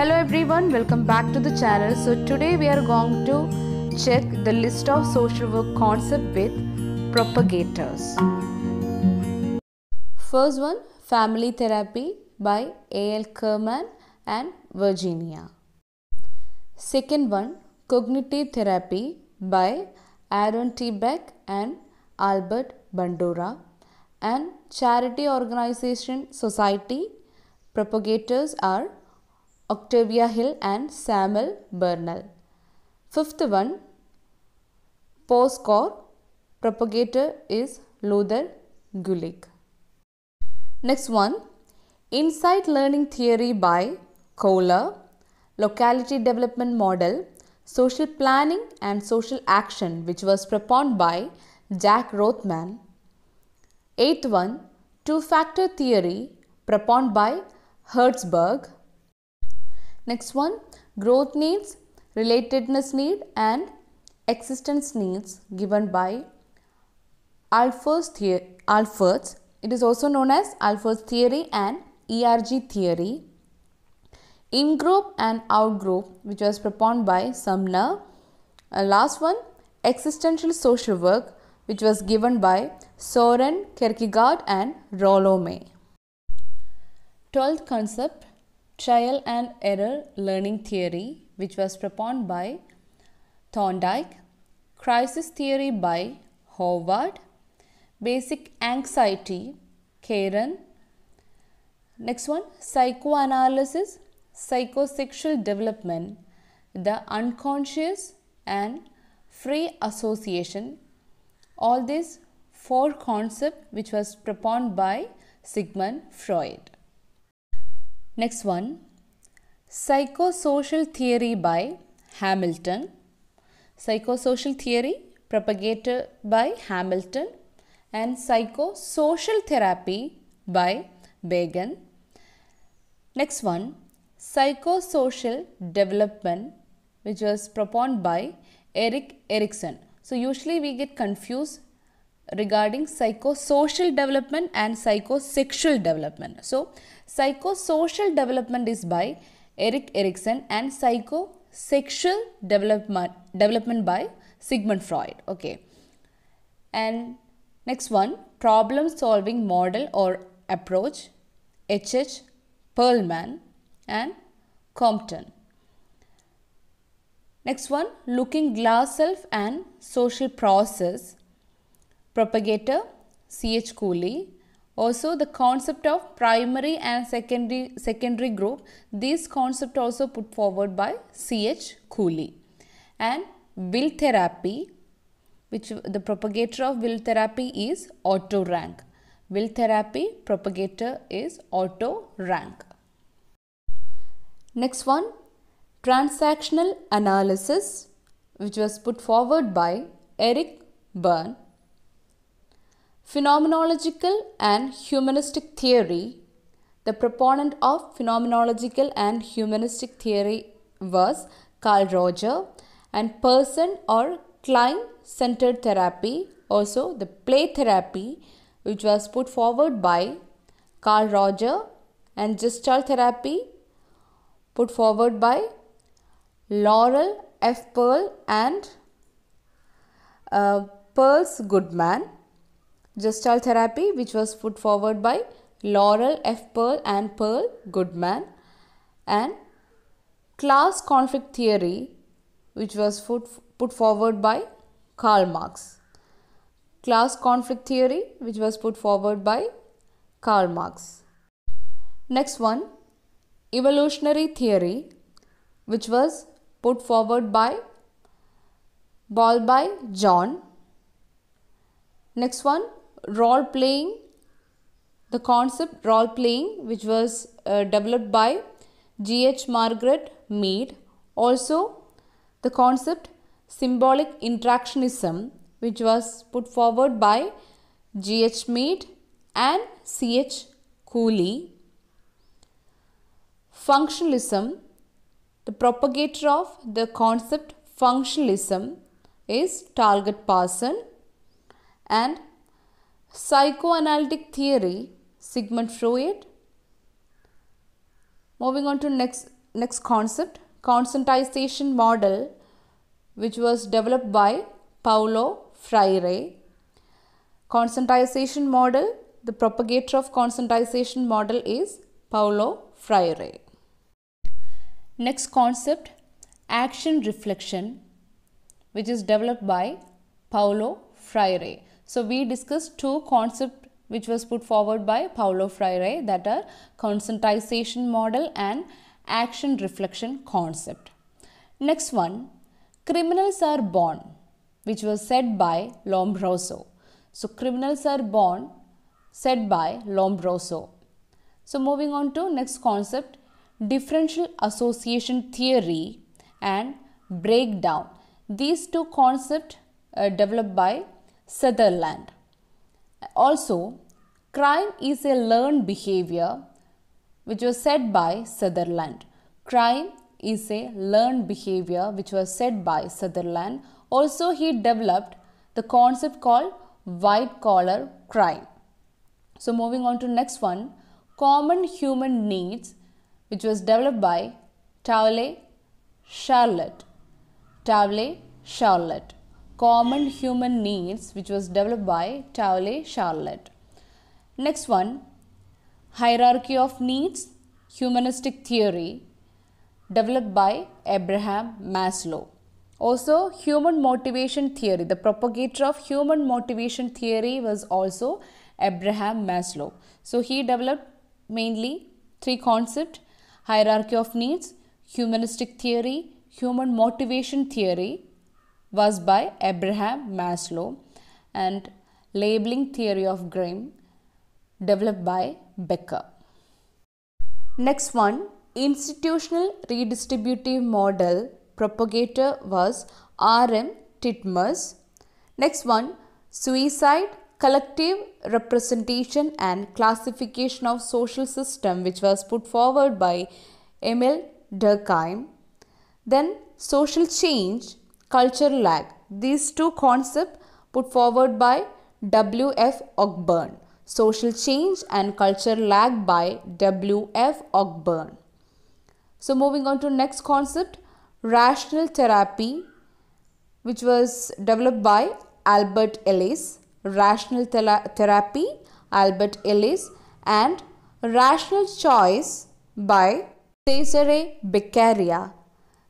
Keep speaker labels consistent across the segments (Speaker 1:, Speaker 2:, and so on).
Speaker 1: Hello everyone, welcome back to the channel. So today we are going to check the list of social work concept with propagators. First one, family therapy by A.L. Kerman and Virginia. Second one, cognitive therapy by Aaron T. Beck and Albert Bandura. And charity organization Society propagators are Octavia Hill and Samuel Bernal. Fifth one, POSCOR propagator is Luther Gulick. Next one, Insight Learning Theory by Kohler, Locality Development Model, Social Planning and Social Action which was propounded by Jack Rothman. Eighth one, Two-Factor Theory propounded by Herzberg. Next one, growth needs, relatedness need and existence needs given by Alderfer's. It is also known as Alderfer's theory and ERG theory. In-group and out-group which was propounded by Sumner. And last one, existential social work which was given by Soren Kierkegaard and Rollo May. Twelfth concept, trial and error learning theory which was propounded by Thorndike, crisis theory by Howard, basic anxiety, Karen. Next one, psychoanalysis, psychosexual development, the unconscious and free association. All these four concepts which was propounded by Sigmund Freud. Next one, psychosocial theory by Hamilton. Psychosocial theory propagated by Hamilton and psychosocial therapy by Began. Next one, psychosocial development which was propounded by Erik Erikson. So usually we get confused regarding psychosocial development and psychosexual development. So psychosocial development is by Erik Erikson and psychosexual development development by Sigmund Freud. Okay. And next one, problem solving model or approach H. H. Perlman and Compton. Next one, looking glass self and social process propagator C.H. Cooley. Also the concept of primary and secondary, secondary group. This concept also put forward by C.H. Cooley. And will therapy which the propagator of will therapy is Otto Rank. Will therapy propagator is Otto Rank. Next one transactional analysis which was put forward by Eric Berne Phenomenological and humanistic theory. The proponent of phenomenological and humanistic theory was Carl Roger and person or client centered therapy, also the play therapy, which was put forward by Carl Roger and gestalt therapy put forward by Laurel F. Pearl and uh, Pearls Goodman. Gestalt therapy which was put forward by Laurel F. Pearl and Paul Goodman and class conflict theory which was put, put forward by Karl Marx. Class conflict theory which was put forward by Karl Marx. Next one evolutionary theory which was put forward by Bowlby John. Next one role playing the concept role playing which was uh, developed by G.H. Margaret Mead also the concept symbolic interactionism which was put forward by G.H. Mead and C.H. Cooley functionalism the propagator of the concept functionalism is Talcott Parson and Psychoanalytic theory, Sigmund Freud. Moving on to next next concept conscientization model which was developed by Paulo Freire. Conscientization model, the propagator of conscientization model is Paulo Freire. Next concept, action reflection, which is developed by Paulo Freire. So we discussed two concepts which was put forward by Paulo Freire that are conscientization model and action reflection concept. Next one, criminals are born, which was said by Lombroso. So criminals are born said by Lombroso. So moving on to next concept, differential association theory and breakdown. These two concepts are uh, developed by Sutherland. Also, crime is a learned behavior which was said by Sutherland. Crime is a learned behavior which was said by Sutherland. Also, he developed the concept called white collar crime. So, moving on to next one, common human needs which was developed by Towle Charlotte. Towle Charlotte. Common human needs which was developed by Towle Charlotte. Next one, hierarchy of needs, humanistic theory developed by Abraham Maslow. Also, human motivation theory, the propagator of human motivation theory was also Abraham Maslow. So, he developed mainly three concepts hierarchy of needs, humanistic theory, human motivation theory was by Abraham Maslow and labeling theory of Grimm developed by Becker. Next one, institutional redistributive model propagator was R.M. Titmuss. Next one, suicide, collective representation and classification of social system which was put forward by Emil Durkheim. Then social change, culture lag. These two concepts put forward by W.F. Ogburn. Social Change and Culture Lag by W.F. Ogburn. So moving on to next concept, rational therapy which was developed by Albert Ellis, rational therapy Albert Ellis and rational choice by Cesare Beccaria.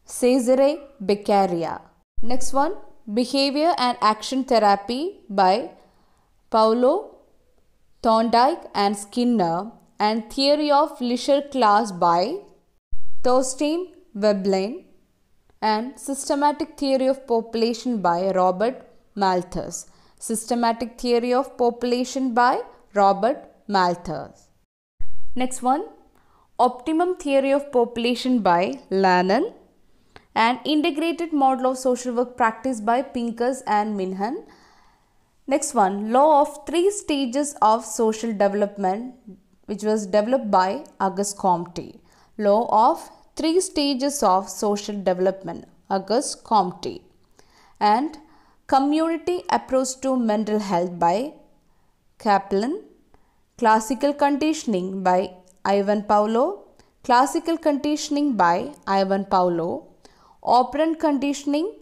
Speaker 1: Cesare Beccaria. Next one, behavior and action therapy by Paulo Thorndike and Skinner and Theory of Leisure Class by Thorstein Veblen and Systematic Theory of Population by Robert Malthus. Systematic Theory of Population by Robert Malthus. Next one, Optimum Theory of Population by Lannon and Integrated Model of Social Work Practice by Pincus and Minahan Next one, law of three stages of social development which was developed by Auguste Comte. Law of three stages of social development, Auguste Comte. And community approach to mental health by Caplan. Classical conditioning by Ivan Pavlov. Classical conditioning by Ivan Pavlov. Operant conditioning,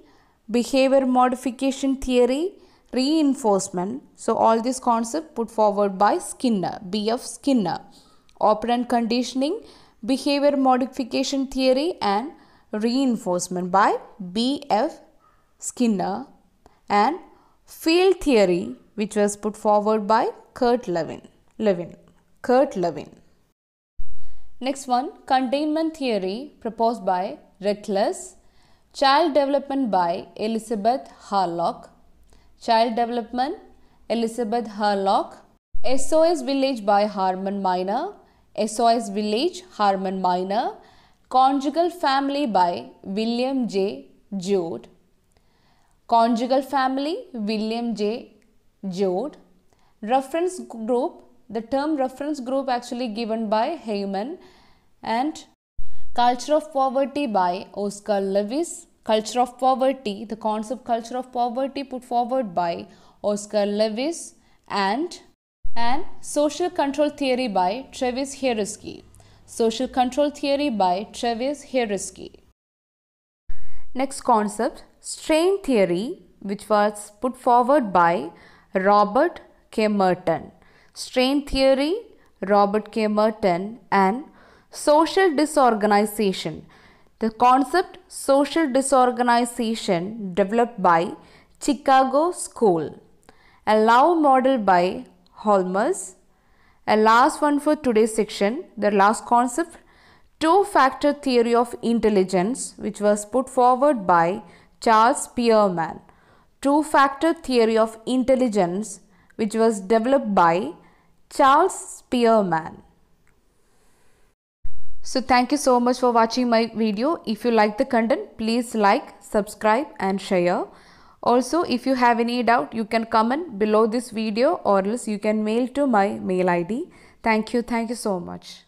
Speaker 1: behavior modification theory reinforcement. So all these concepts put forward by Skinner, B.F. Skinner. Operant conditioning, behavior modification theory and reinforcement by B.F. Skinner and field theory which was put forward by Kurt Lewin. Lewin. Kurt Lewin. Next one, containment theory proposed by Reckless. Child development by Elizabeth Hurlock. Child Development, Elizabeth Hurlock, SOS Village by Hermann Gmeiner, SOS Village, Hermann Gmeiner, Conjugal Family by William J. Goode, Conjugal Family, William J. Goode, Reference Group, the term reference group actually given by Heyman and Culture of Poverty by Oscar Lewis, Culture of Poverty, the concept Culture of Poverty put forward by Oscar Lewis and and Social Control Theory by Travis Hirschi. Social Control Theory by Travis Hirschi. Next concept, strain theory, which was put forward by Robert K. Merton. Strain theory, Robert K. Merton, and social disorganization. The concept social disorganization developed by Chicago School. A love model by Holmes. A last one for today's section, the last concept two-factor theory of intelligence which was put forward by Charles Spearman. Two-factor theory of intelligence which was developed by Charles Spearman. So thank you so much for watching my video. If you like the content, please like, subscribe and share. Also, if you have any doubt, you can comment below this video or else you can mail to my mail ID. Thank you. Thank you so much.